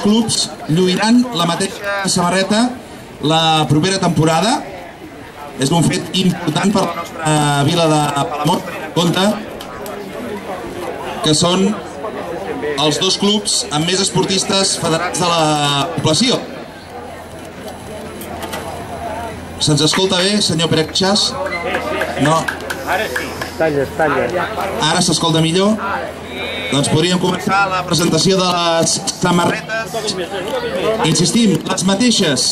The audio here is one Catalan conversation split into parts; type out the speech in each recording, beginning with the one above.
dos clubs lluiran la mateixa samarreta la propera temporada. És un fet important per la nostra vila de en compte que són els dos clubs amb més esportistes federats de la població. Se'ns escolta bé, senyor Pérez Chas? No. Talles, talles. Ara s'escolta millor? Doncs podríem començar la presentació de les samarretes. Insistim, les mateixes,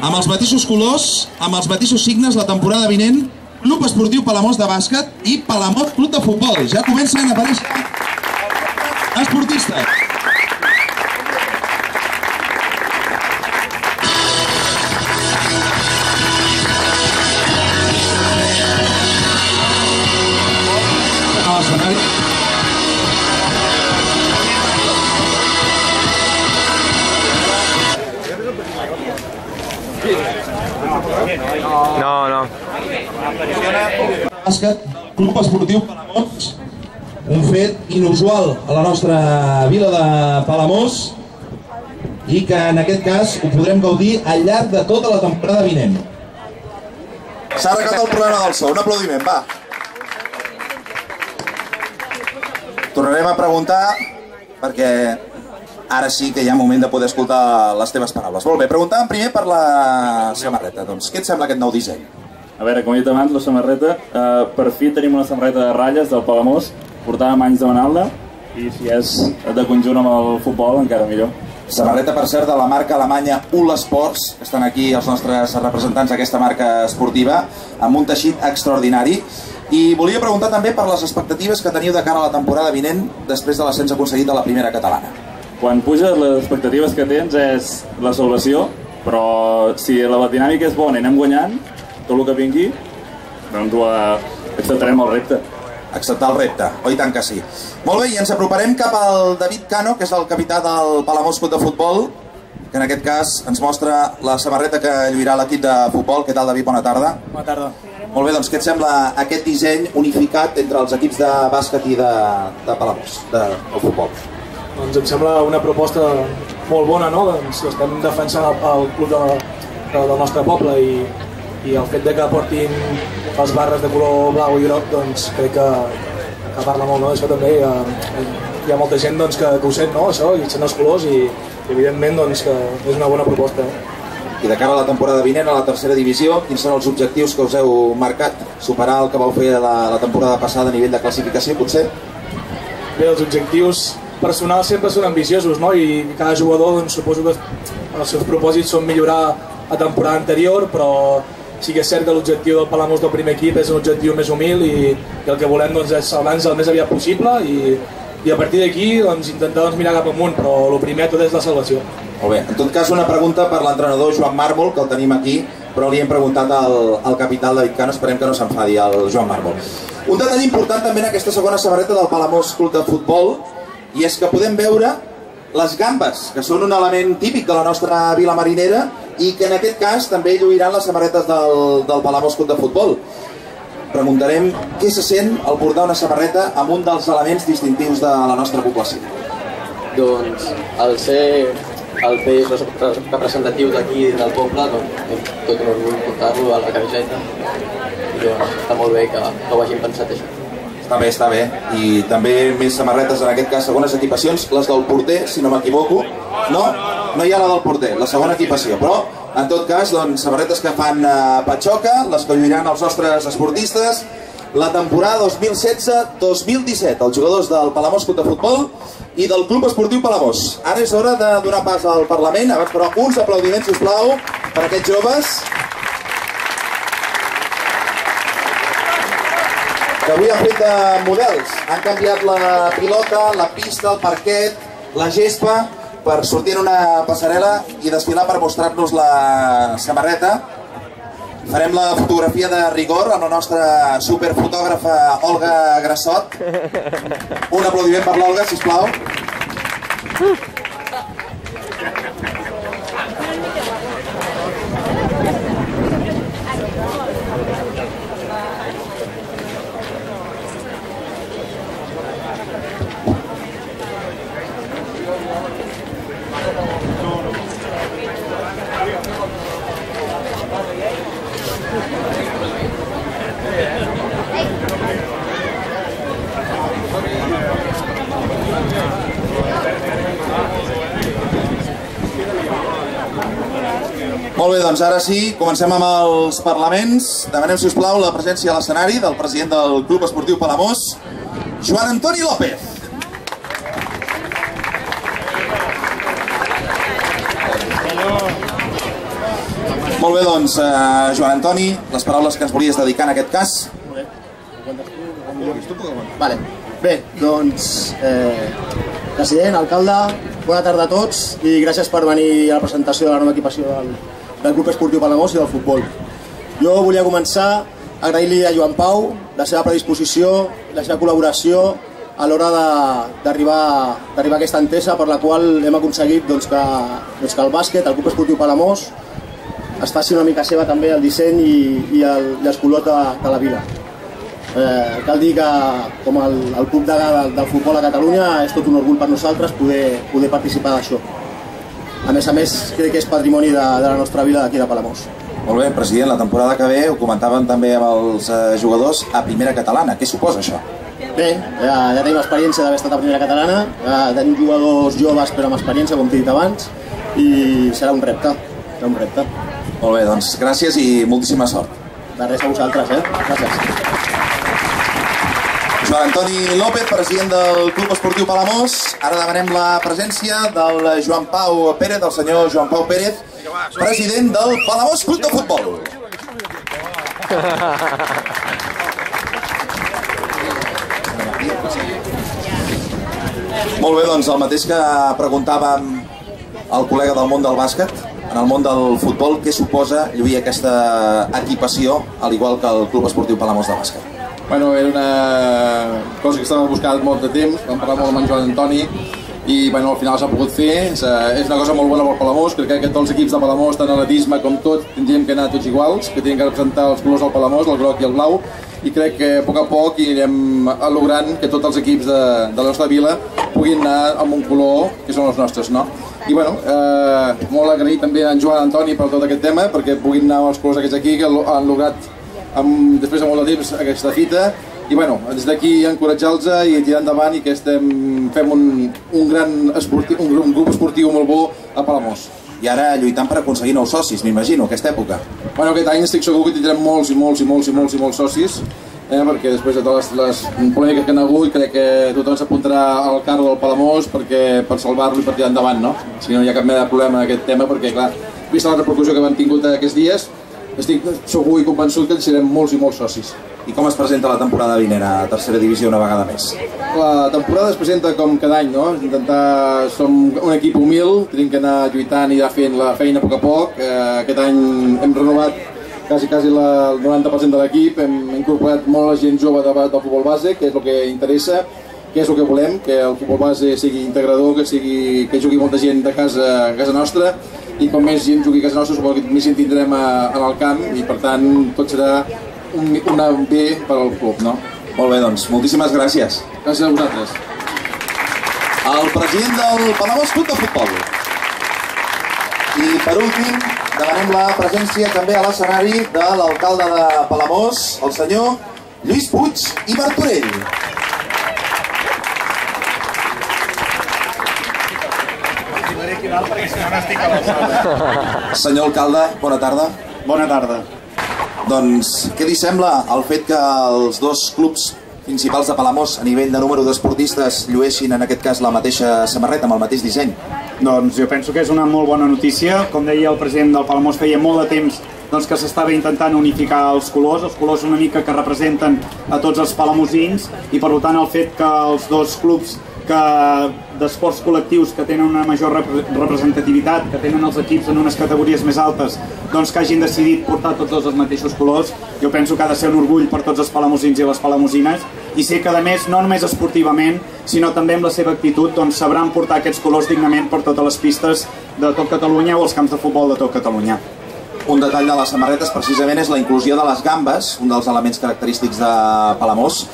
amb els mateixos colors, amb els mateixos signes, la temporada vinent, Club Esportiu Palamós de bàsquet i Palamós Club de Futbol. Ja comencen a aparèixer esportistes. Bàsquet, Club Esportiu Palamós, un fet inusual a la nostra vila de Palamós i que en aquest cas ho podrem gaudir al llarg de tota la temporada vinent. S'ha arreglat el problema del so. Un aplaudiment, va. Tornarem a preguntar perquè ara sí que hi ha moment de poder escoltar les teves paraules. Molt bé, preguntàvem primer per la samarreta. Doncs què et sembla aquest nou disseny? A veure, com he dit abans, la samarreta, eh, per fi tenim una samarreta de ratlles del Palamós, portàvem anys demanant-la, i si és de conjunt amb el futbol, encara millor. Samarreta, per cert, de la marca alemanya UL Sports, que estan aquí els nostres representants d'aquesta marca esportiva, amb un teixit extraordinari. I volia preguntar també per les expectatives que teniu de cara a la temporada vinent després de l'ascens aconseguit de la primera catalana. Quan puges, les expectatives que tens és la salvació, però si la dinàmica és bona i anem guanyant, tot el que vingui, doncs ho acceptarem el repte. acceptar el repte, oi tant que sí. Molt bé, i ens aproparem cap al David Cano, que és el capità del Palamós Club de Futbol, que en aquest cas ens mostra la samarreta que lluirà l'equip de futbol. Què tal, David? Bona tarda. Bona tarda. Molt bé, doncs què et sembla aquest disseny unificat entre els equips de bàsquet i de, de Palamós, de, del futbol? Doncs em sembla una proposta molt bona, no? Doncs estem defensant el, el club de, de, del nostre poble i, i el fet de que portin les barres de color blau i groc, doncs crec que, que parla molt, no? Això també hi ha, hi ha molta gent doncs, que, que ho sent, no? Això, i sent els colors i, evidentment doncs, que és una bona proposta. Eh? I de cara a la temporada vinent, a la tercera divisió, quins són els objectius que us heu marcat? Superar el que vau fer la, la temporada passada a nivell de classificació, potser? Bé, els objectius personals sempre són ambiciosos, no? I cada jugador, doncs, suposo que els seus propòsits són millorar la temporada anterior, però sí que és cert que l'objectiu del Palamós del primer equip és un objectiu més humil i, i el que volem doncs, és salvar-nos el més aviat possible i, i a partir d'aquí doncs, intentar doncs, mirar cap amunt, però el primer tot és la salvació. Molt bé. En tot cas, una pregunta per l'entrenador Joan Màrmol, que el tenim aquí, però li hem preguntat al, al capital David Cano, esperem que no s'enfadi el Joan Màrmol. Un detall important també en aquesta segona samarreta del Palamós Club de Futbol, i és que podem veure les gambes, que són un element típic de la nostra vila marinera i que en aquest cas també lluiran les samarretes del, del Palamós Club de Futbol. Preguntarem què se sent al portar una samarreta amb un dels elements distintius de la nostra població. Doncs al ser el peix representatiu d'aquí del poble, doncs tot un orgull portar-lo a la camiseta i doncs està molt bé que, que ho hagin pensat això. Està bé, està bé. I també més samarretes, en aquest cas, segones equipacions, les del porter, si no m'equivoco. No, no hi ha la del porter, la segona equipació, però en tot cas, doncs, samarretes que fan eh, patxoca, les que lluiran els nostres esportistes, la temporada 2016-2017, els jugadors del Palamós Club de Futbol i del Club Esportiu Palamós. Ara és hora de donar pas al Parlament, abans però uns aplaudiments, sisplau, per a aquests joves. Que avui han fet de models. Han canviat la pilota, la pista, el parquet, la gespa, per sortir en una passarel·la i desfilar per mostrar-nos la samarreta. Farem la fotografia de rigor amb la nostra superfotògrafa Olga Grassot. Un aplaudiment per l'Olga, sisplau. Molt bé, doncs ara sí, comencem amb els parlaments. Demanem, si us plau, la presència a l'escenari del president del Club Esportiu Palamós, Joan Antoni López. Molt bé, doncs, eh, Joan Antoni, les paraules que ens volies dedicar en aquest cas. Vale. Bé, doncs, eh, president, alcalde, bona tarda a tots i gràcies per venir a la presentació de la nova equipació del, del Club Esportiu Palamós i del futbol. Jo volia començar agraint-li a Joan Pau la seva predisposició, la seva col·laboració a l'hora d'arribar a aquesta entesa per la qual hem aconseguit doncs, que, doncs, que el bàsquet, el Club Esportiu Palamós, es faci una mica seva també el disseny i, i, el, i els colors de, de la vila. Eh, cal dir que com el, el club de del, del futbol a Catalunya és tot un orgull per nosaltres poder, poder participar d'això. A més a més, crec que és patrimoni de, de la nostra vila d'aquí de Palamós. Molt bé, president, la temporada que ve, ho comentàvem també amb els eh, jugadors, a primera catalana. Què suposa això? Bé, ja, ja tenim experiència d'haver estat a primera catalana, ja tenim jugadors joves però amb experiència, com t'he dit abans, i serà un repte, serà un repte. Molt bé, doncs gràcies i moltíssima sort. De res a vosaltres, eh? Gràcies. Joan Antoni López, president del Club Esportiu Palamós. Ara demanem la presència del Joan Pau Pérez, del senyor Joan Pau Pérez, president del Palamós Club de Futbol. Molt bé, doncs el mateix que preguntàvem al col·lega del món del bàsquet, en el món del futbol, què suposa lluir aquesta equipació, al igual que el Club Esportiu Palamós de bàsquet? Bueno, era una cosa que estava buscant molt de temps, vam parlar molt amb en Joan Antoni i bueno, al final s'ha pogut fer, és, eh, una cosa molt bona pel Palamós, crec que tots els equips de Palamós, tant atletisme com tot, tindríem que anar tots iguals, que tindríem que representar els colors del Palamós, el groc i el blau, i crec que a poc a poc anirem logrant que tots els equips de, de la nostra vila puguin anar amb un color que són els nostres, no? I bueno, eh, molt agraït també a en Joan Antoni per tot aquest tema, perquè puguin anar amb els colors aquests aquí, que han lograt amb, després de molt de temps aquesta fita i bueno, des d'aquí encoratjar-los i tirar endavant i que estem, fem un, un gran esportiu, un, un grup esportiu molt bo a Palamós. I ara lluitant per aconseguir nous socis, m'imagino, aquesta època. Bueno, aquest any estic segur que tindrem molts i molts i molts i molts i molts socis eh, perquè després de totes les, les polèmiques que han hagut crec que tothom s'apuntarà al carro del Palamós perquè, per salvar-lo i per tirar endavant, no? Si no hi ha cap mena de problema en aquest tema perquè, clar, vista la repercussió que hem tingut aquests dies, estic segur i convençut que en serem molts i molts socis. I com es presenta la temporada vinent a tercera divisió una vegada més? La temporada es presenta com cada any, no? Intentar... Som un equip humil, tenim que anar lluitant i anar fent la feina a poc a poc. Eh, aquest any hem renovat quasi, quasi la, el 90% de l'equip, hem incorporat molt la gent jove de, del futbol base, que és el que interessa, que és el que volem, que el futbol base sigui integrador, que, sigui, que jugui molta gent de casa, a casa nostra, i com més gent jugui a casa nostra, suposo que més gent tindrem a, en el camp, i per tant tot serà un, una bé per al club, no? Molt bé, doncs, moltíssimes gràcies. Gràcies a vosaltres. El president del Palamós Club de Futbol. I per últim, demanem la presència també a l'escenari de l'alcalde de Palamós, el senyor Lluís Puig i Martorell. Senyor alcalde, bona tarda. Bona tarda. Doncs què li sembla el fet que els dos clubs principals de Palamós a nivell de número d'esportistes llueixin en aquest cas la mateixa samarreta amb el mateix disseny? Doncs jo penso que és una molt bona notícia. Com deia el president del Palamós, feia molt de temps doncs, que s'estava intentant unificar els colors, els colors una mica que representen a tots els palamosins i per tant el fet que els dos clubs que d'esports col·lectius que tenen una major rep representativitat, que tenen els equips en unes categories més altes, doncs que hagin decidit portar tots dos els mateixos colors, jo penso que ha de ser un orgull per tots els palamosins i les palamosines i sé que a més, no només esportivament, sinó també amb la seva actitud, doncs sabran portar aquests colors dignament per totes les pistes de tot Catalunya o els camps de futbol de tot Catalunya. Un detall de les samarretes precisament és la inclusió de les gambes, un dels elements característics de Palamós.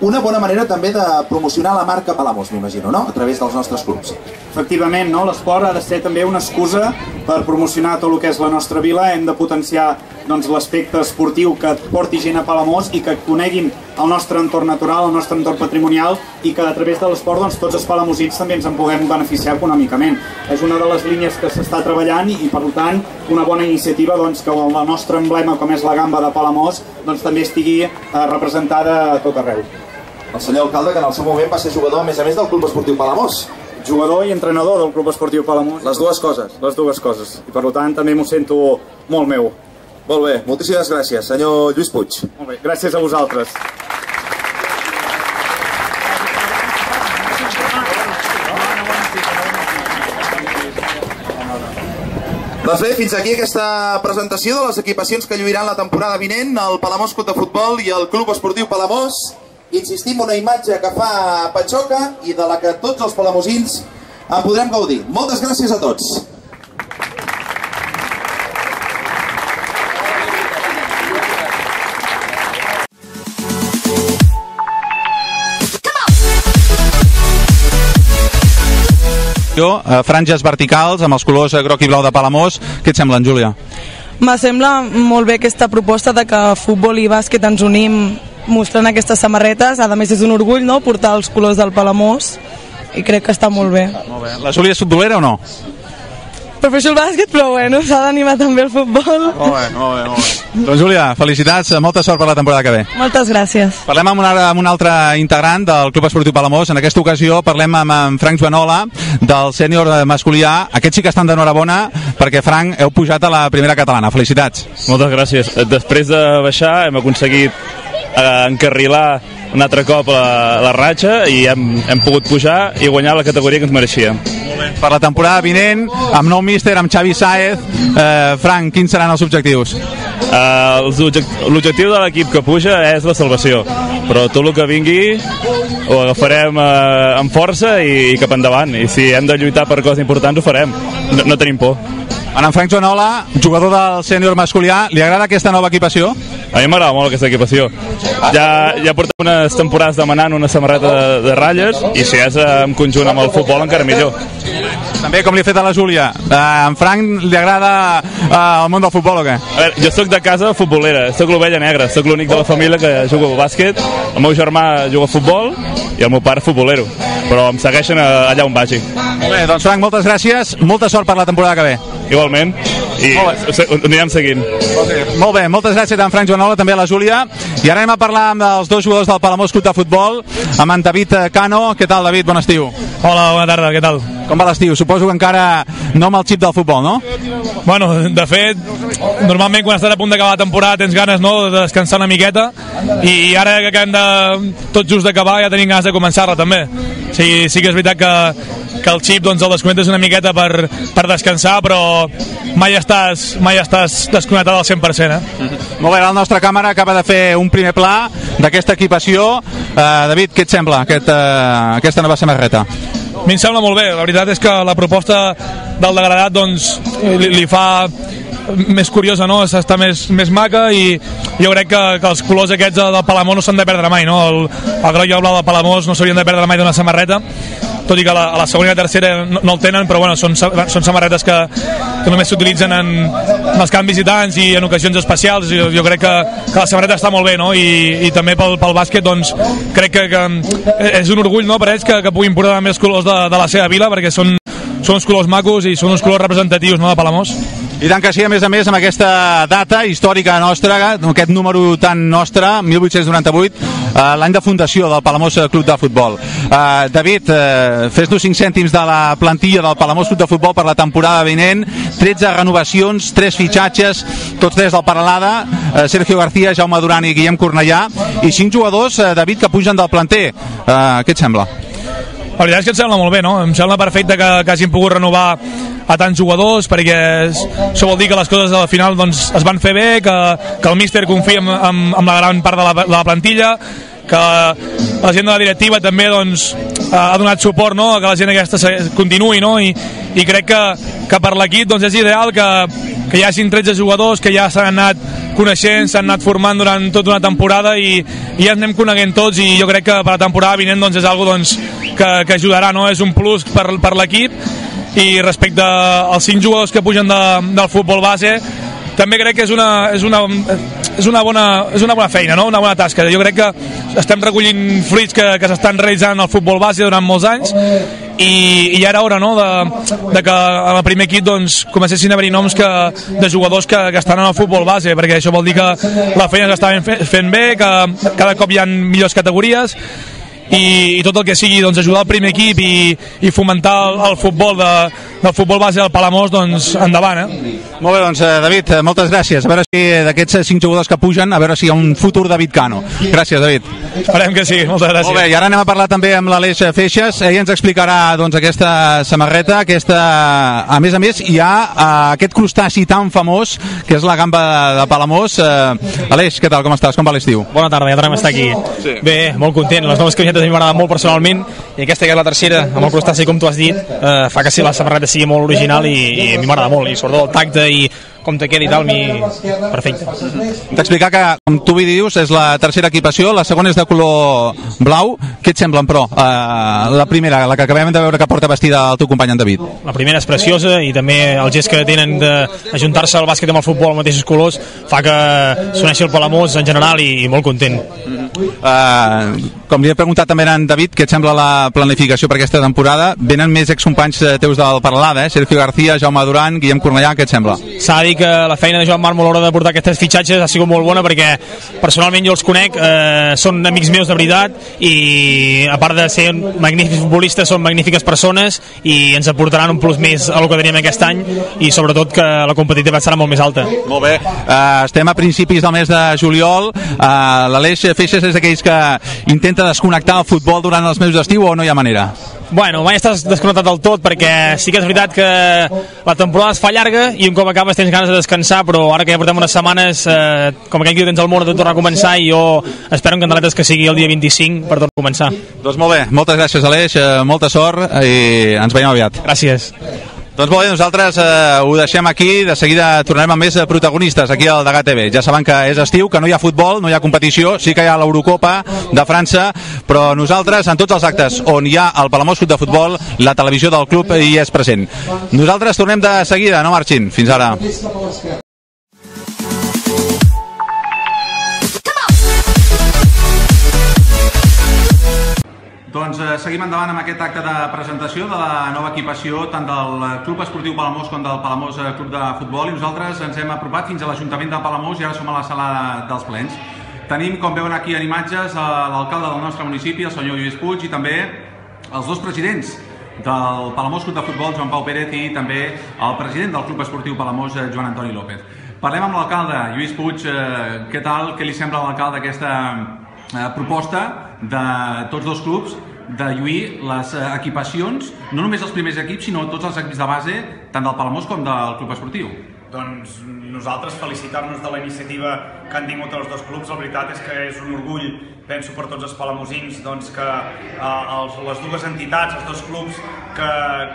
Una bona manera també de promocionar la marca Palamós, m'imagino, no? A través dels nostres clubs. Efectivament, no? l'esport ha de ser també una excusa per promocionar tot el que és la nostra vila. Hem de potenciar doncs, l'aspecte esportiu que porti gent a Palamós i que coneguin el nostre entorn natural, el nostre entorn patrimonial i que a través de l'esport doncs, tots els palamosins també ens en puguem beneficiar econòmicament. És una de les línies que s'està treballant i per tant una bona iniciativa doncs, que el nostre emblema com és la gamba de Palamós doncs, també estigui eh, representada a tot arreu. El senyor alcalde, que en el seu moment va ser jugador, a més a més, del Club Esportiu Palamós. Jugador i entrenador del Club Esportiu Palamós. Les dues coses. Les dues coses. I per tant també m'ho sento molt meu. Molt bé, moltíssimes gràcies, senyor Lluís Puig. Molt bé, gràcies a vosaltres. Doncs bé, fins aquí aquesta presentació de les equipacions que lluiran la temporada vinent, el Palamós Club de Futbol i el Club Esportiu Palamós. Insistim, una imatge que fa Patxoca i de la que tots els palamosins en podrem gaudir. Moltes gràcies a tots. eh, franges verticals amb els colors eh, groc i blau de Palamós. Què et semblen, Júlia? Me sembla molt bé aquesta proposta de que futbol i bàsquet ens unim mostrant aquestes samarretes. A més, és un orgull no? portar els colors del Palamós i crec que està molt bé. Molt bé. La Júlia és futbolera o no? Prefereixo el bàsquet, però bueno, s'ha d'animar també el futbol. Molt bé, molt bé, molt bé. Doncs Júlia, felicitats, molta sort per la temporada que ve. Moltes gràcies. Parlem amb, una, amb un altre integrant del Club Esportiu Palamós. En aquesta ocasió parlem amb en Frank Joanola, del sènior masculià. Aquests sí que estan d'enhorabona perquè, Frank, heu pujat a la primera catalana. Felicitats. Moltes gràcies. Després de baixar hem aconseguit eh, encarrilar un altre cop la, la ratxa i hem, hem pogut pujar i guanyar la categoria que ens mereixíem. Per la temporada vinent, amb nou míster, amb Xavi Saez, eh, Frank, quins seran els objectius? Uh, L'objectiu de l'equip que puja és la salvació, però tot el que vingui ho agafarem uh, amb força i, i cap endavant. I si hem de lluitar per coses importants, ho farem. No, no tenim por. En, en Frank Joanola, jugador del sènior masculià, li agrada aquesta nova equipació? A mi m'agrada molt aquesta equipació. Ja, ja portem unes temporades demanant una samarreta de, de ratlles i si és en conjunt amb el futbol encara millor. També com li ha fet a la Júlia. Uh, en Frank li agrada uh, el món del futbol o què? A veure, jo sóc de casa futbolera, sóc l'ovella negra, sóc l'únic de la família que juga al bàsquet, el meu germà juga a futbol i el meu pare futbolero, però em segueixen allà on vagi. Bé, doncs Frank, moltes gràcies, molta sort per la temporada que ve. Igualment, i ho anirem seguint. Molt bé, moltes gràcies a en Frank Joanola, també a la Júlia. I ara anem a parlar amb els dos jugadors del Palamós Club de Futbol, amb en David Cano. Què tal, David? Bon estiu. Hola, bona tarda, què tal? Com va l'estiu? Suposo que encara no amb el xip del futbol, no? Bueno, de fet, normalment quan estàs a punt d'acabar la temporada tens ganes no, de descansar una miqueta i ara que acabem de, tot just d'acabar ja tenim ganes de començar-la també. Sigui, sí que és veritat que, que el xip doncs, el desconnectes una miqueta per, per descansar, però mai estàs, mai estàs desconnectat al 100%. Eh? Mm -hmm. Molt bé, la nostra càmera acaba de fer un primer pla d'aquesta equipació. Uh, David, què et sembla aquest, uh, aquesta nova samarreta? A mi em sembla molt bé, la veritat és que la proposta del degradat doncs, li, li fa més curiosa, no? està més, més maca i jo crec que, que els colors aquests del Palamós no s'han de perdre mai, no? el, el groc i el blau del Palamós no s'haurien de perdre mai d'una samarreta tot i que la, a la segona i la tercera no, no el tenen, però bueno, són, són samarretes que, que només s'utilitzen en, en els canvis visitants i en ocasions especials. Jo, jo crec que, que la samarreta està molt bé, no? I, i també pel, pel bàsquet, doncs, crec que, que és un orgull no, per ells que, que puguin portar més colors de, de la seva vila, perquè són, són uns colors macos i són uns colors representatius no, de Palamós. I tant que sí, a més a més, amb aquesta data històrica nostra, aquest número tan nostre, 1898, eh, l'any de fundació del Palamós Club de Futbol. Eh, David, eh, fes-nos 5 cèntims de la plantilla del Palamós Club de Futbol per la temporada vinent, 13 renovacions, 3 fitxatges, tots tres del Paralada, eh, Sergio García, Jaume Duran i Guillem Cornellà, i 5 jugadors, eh, David, que pugen del planter. Eh, què et sembla? La veritat és que em sembla molt bé, no? Em sembla perfecte que, que hagin pogut renovar a tants jugadors perquè això vol dir que les coses al final doncs, es van fer bé, que, que el míster confia en, en, en la gran part de la, de la plantilla que la gent de la directiva també doncs, ha donat suport no? que la gent aquesta continuï no? I, i crec que, que per l'equip doncs, és ideal que, que hi hagin 13 jugadors que ja s'han anat coneixent, s'han anat formant durant tota una temporada i, i ja anem coneguent tots i jo crec que per la temporada vinent doncs, és algo doncs, que, que ajudarà, no? és un plus per, per l'equip i respecte als cinc jugadors que pugen de, del futbol base també crec que és una, és una, és una, bona, és una bona feina, no? una bona tasca. Jo crec que estem recollint fruits que, que s'estan realitzant al futbol base durant molts anys i, i era hora no, de, de que al primer equip doncs, comencessin a haver noms que, de jugadors que, que estan en el futbol base perquè això vol dir que la feina s'està fent bé, que cada cop hi ha millors categories i, i tot el que sigui doncs, ajudar el primer equip i, i fomentar el, el futbol de, del futbol base del Palamós, doncs endavant. Eh? Molt bé, doncs eh, David, eh, moltes gràcies. A veure si d'aquests cinc jugadors que pugen, a veure si hi ha un futur David Cano. Gràcies, David. Esperem que sí, moltes gràcies. Molt bé, i ara anem a parlar també amb l'Aleix Feixes. Ell ens explicarà doncs, aquesta samarreta, aquesta... A més a més, hi ha uh, aquest crustaci tan famós, que és la gamba de Palamós. Uh, Aleix, què tal, com estàs? Com va l'estiu? Bona tarda, ja tornem a estar aquí. Sí. Bé, molt content. Les noves camisetes a mi m'agraden molt personalment i aquesta que és la tercera, amb el crustaci, com tu has dit, uh, fa que si la samarreta sigui molt original i, i a mi m'agrada molt. I sobretot el tacte i com te quedi tal, mi... perfecte. T'explicar que, com tu hi dius, és la tercera equipació, la segona és de color blau. Què et semblen, però? Uh, la primera, la que acabem de veure que porta vestida el teu company en David. La primera és preciosa i també el gest que tenen d'ajuntar-se al bàsquet amb el futbol als mateixos colors fa que s'uneixi el Palamós en general i, i molt content. Uh, com li he preguntat també a en David, què et sembla la planificació per aquesta temporada? Venen més excompanys teus del Paralada, eh? Sergio García, Jaume Duran, Guillem Cornellà, què et sembla? S'ha de dir que la feina de Joan Marc l'hora de portar aquests fitxatges ha sigut molt bona perquè personalment jo els conec, eh, són amics meus de veritat i a part de ser magnífics futbolistes són magnífiques persones i ens aportaran un plus més a lo que tenim aquest any i sobretot que la competitivitat serà molt més alta. Molt bé, uh, estem a principis del mes de juliol, uh, l'Aleix Feixes és d'aquells que intenta desconnectar el futbol durant els mesos d'estiu o no hi ha manera? Bueno, mai estàs desconnectat del tot perquè sí que és veritat que la temporada es fa llarga i un cop acabes tens ganes de descansar però ara que ja portem unes setmanes eh, com aquell que tens el món de tornar a començar i jo espero en Candeletes que sigui el dia 25 per tornar a començar. Doncs molt bé, moltes gràcies Aleix, eh, molta sort i ens veiem aviat. Gràcies. Doncs bé, nosaltres eh, ho deixem aquí, de seguida tornarem amb més eh, protagonistes aquí al Degà TV. Ja saben que és estiu, que no hi ha futbol, no hi ha competició, sí que hi ha l'Eurocopa de França, però nosaltres, en tots els actes on hi ha el Palamós Club de Futbol, la televisió del club hi és present. Nosaltres tornem de seguida, no marxin. Fins ara. Doncs eh, seguim endavant amb aquest acte de presentació de la nova equipació tant del Club Esportiu Palamós com del Palamós eh, Club de Futbol i nosaltres ens hem apropat fins a l'Ajuntament de Palamós i ara som a la sala dels plens. Tenim, com veuen aquí en imatges, l'alcalde del nostre municipi, el senyor Lluís Puig, i també els dos presidents del Palamós Club de Futbol, Joan Pau Pérez, i també el president del Club Esportiu Palamós, eh, Joan Antoni López. Parlem amb l'alcalde, Lluís Puig, eh, què tal, què li sembla a l'alcalde aquesta eh, proposta de tots dos clubs de lluir les eh, equipacions, no només els primers equips, sinó tots els equips de base, tant del Palamós com del club esportiu. Doncs nosaltres felicitar-nos de la iniciativa que han tingut els dos clubs. La veritat és que és un orgull, penso per tots els palamosins, doncs que eh, els, les dues entitats, els dos clubs que,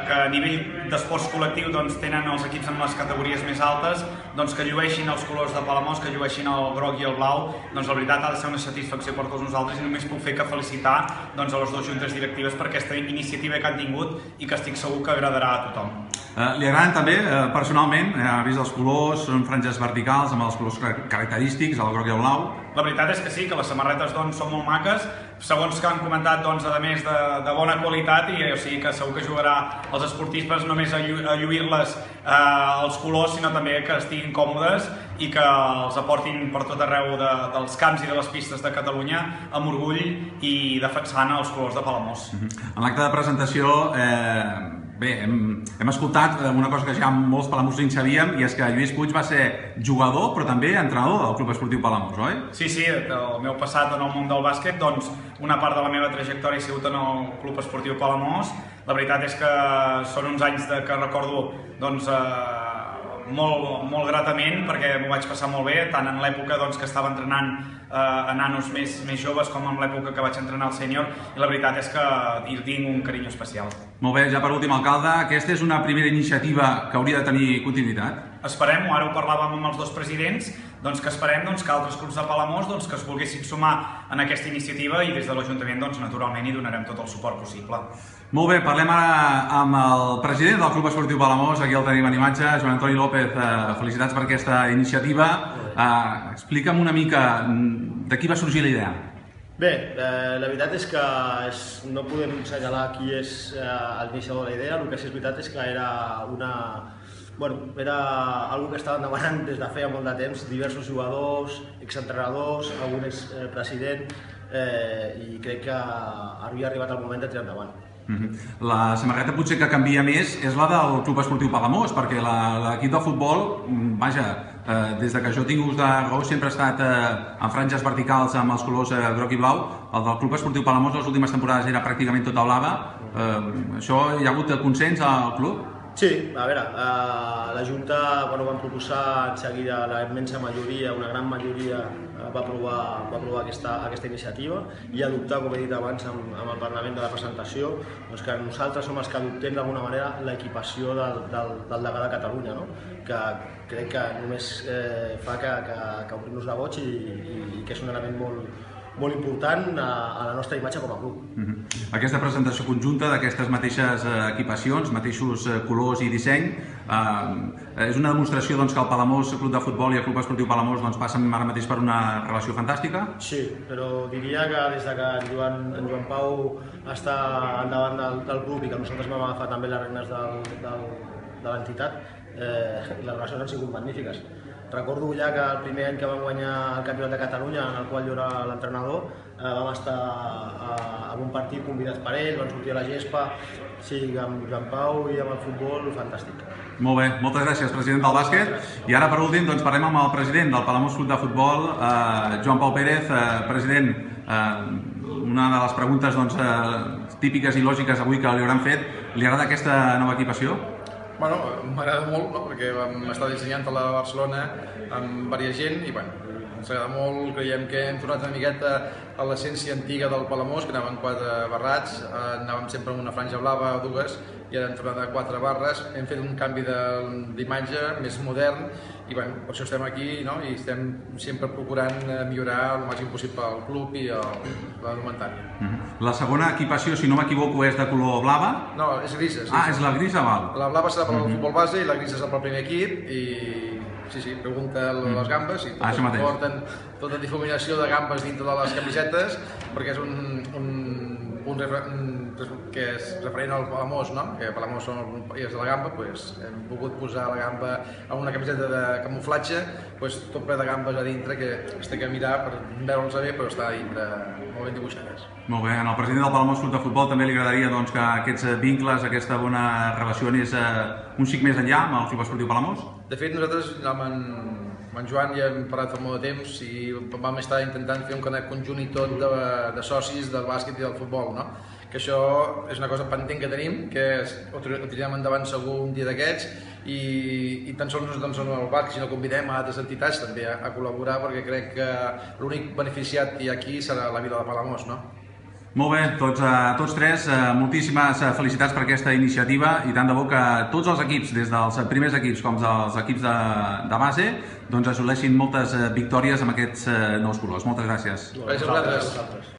que a nivell d'esports col·lectiu doncs, tenen els equips en les categories més altes, doncs que llueixin els colors de Palamós, que llueixin el groc i el blau, doncs la veritat ha de ser una satisfacció per tots nosaltres i només puc fer que felicitar doncs, a les dues juntes directives per aquesta iniciativa que han tingut i que estic segur que agradarà a tothom. Eh, li agraden també, eh, personalment, eh, ha vist els colors, són franges verticals amb els colors característics, el groc i el blau. La veritat és que sí, que les samarretes doncs, són molt maques, segons que han comentat, doncs, a més de, de bona qualitat, i o sigui que segur que jugarà els esportistes només a, llu a lluir-les eh, els colors, sinó també que estiguin còmodes i que els aportin per tot arreu de, dels camps i de les pistes de Catalunya amb orgull i defensant els colors de Palamós. Uh -huh. En l'acte de presentació eh, Bé, hem, hem escoltat una cosa que ja molts palamosins sabíem i és que Lluís Puig va ser jugador però també entrenador del Club Esportiu Palamós, oi? Sí, sí, el meu passat en el món del bàsquet, doncs una part de la meva trajectòria ha sigut en el Club Esportiu Palamós. La veritat és que són uns anys de que recordo doncs, eh, molt, molt gratament perquè m'ho vaig passar molt bé, tant en l'època doncs, que estava entrenant eh, a nanos més, més joves com en l'època que vaig entrenar al sènior i la veritat és que hi tinc un carinyo especial. Molt bé, ja per últim, alcalde, aquesta és una primera iniciativa que hauria de tenir continuïtat? Esperem, ara ho parlàvem amb els dos presidents, doncs, que esperem doncs, que altres clubs de Palamós doncs, que es volguessin sumar en aquesta iniciativa i des de l'Ajuntament doncs, naturalment hi donarem tot el suport possible. Molt bé, parlem ara amb el president del Club Esportiu Palamós, aquí el tenim en imatge, Joan Antoni López, eh, felicitats per aquesta iniciativa. Eh, explica'm una mica mm, de qui va sorgir la idea. Bé, eh, la veritat és que és, no podem assenyalar qui és eh, el iniciador de la idea, el que sí és veritat és que era una, bueno, era algo que estaven demanant des de feia molt de temps diversos jugadors, exentrenadors, algun expresident eh, i crec que havia arribat el moment de tirar endavant. -hmm. La samarreta potser que canvia més és la del Club Esportiu Palamós, perquè l'equip de futbol, mm, vaja, eh, des de que jo tinc ús de raó sempre ha estat eh, en franges verticals amb els colors eh, groc i blau. El del Club Esportiu Palamós les últimes temporades era pràcticament tota blava. Eh, això hi ha hagut consens al club? Sí, a veure, eh, la Junta bueno, van proposar en seguida la immensa majoria, una gran majoria eh, va aprovar, va aprovar aquesta, aquesta iniciativa i adoptar, com he dit abans, amb, amb el Parlament de la presentació, doncs que nosaltres som els que adoptem d'alguna manera l'equipació del, del, del degà de Catalunya, no? que crec que només eh, fa que, que, que omplim-nos de goig i, i, i que és un element molt, molt important a, a la nostra imatge com a club. Mm -hmm. Aquesta presentació conjunta d'aquestes mateixes eh, equipacions, mateixos eh, colors i disseny, eh, és una demostració doncs, que el Palamós Club de Futbol i el Club Esportiu Palamós doncs, passen ara mateix per una relació fantàstica? Sí, però diria que des de que en Joan, en Joan Pau està al davant del, del club i que nosaltres vam agafar també les regnes del, del, de l'entitat, eh, les relacions han sigut magnífiques Recordo ja que el primer any que vam guanyar el Campionat de Catalunya, en el qual jo era l'entrenador, eh, vam estar a, a un partit convidats per ell, vam sortir a la gespa, sí, amb Joan Pau i amb el futbol, fantàstic. Molt bé, moltes gràcies, president del bàsquet. I ara, per últim, doncs, parlem amb el president del Palamós Club de Futbol, eh, Joan Pau Pérez. Eh, president, eh, una de les preguntes doncs, eh, típiques i lògiques avui que li hauran fet, li agrada aquesta nova equipació? Bueno, m'agrada molt, no? perquè vam estar dissenyant a la Barcelona amb diversa gent i bueno, ens agrada molt, creiem que hem tornat una miqueta a l'essència antiga del Palamós, que anàvem quatre barrats, eh, anàvem sempre amb una franja blava o dues, i ara hem tornat a quatre barres, hem fet un canvi d'imatge més modern i bueno, per això estem aquí no? i estem sempre procurant eh, millorar el màxim possible el club i la momentània. Mm -hmm. La segona equipació, si no m'equivoco, és de color blava? No, és grisa. És grisa. Ah, és la grisa, val. La blava serà per al mm -hmm. futbol base i la grisa serà pel primer equip i sí, sí, pregunta mm. les gambes i tot, ah, porten tota difuminació de gambes dintre de les camisetes perquè és un, un, un, un que és referent al Palamós, no? que Palamós són un país de la gamba, pues, hem pogut posar la gamba a una camiseta de camuflatge, pues, tot ple de gambes a dintre que es té que mirar per veure'ls bé, però està a dintre molt ben dibuixades. Molt bé, al president del Palamós Club de Futbol també li agradaria doncs, que aquests vincles, aquesta bona relació anés eh, un xic més enllà amb el Club Esportiu Palamós? De fet, nosaltres amb en, amb en Joan ja hem parlat fa molt de temps i vam estar intentant fer un connect conjunt i tot de, de socis del bàsquet i del futbol, no? que això és una cosa pendent que tenim, que és, ho tirarem endavant segur un dia d'aquests i, i tan sols doncs, el BAC, si no convidem a altres entitats també a, a col·laborar perquè crec que l'únic beneficiat i aquí serà la vida de Palamós, no? Molt bé, tots, a tots tres, eh, moltíssimes eh, felicitats per aquesta iniciativa i tant de bo que tots els equips, des dels primers equips com dels equips de, de base, doncs assoleixin moltes victòries amb aquests nous colors. Moltes gràcies. Gràcies a vosaltres.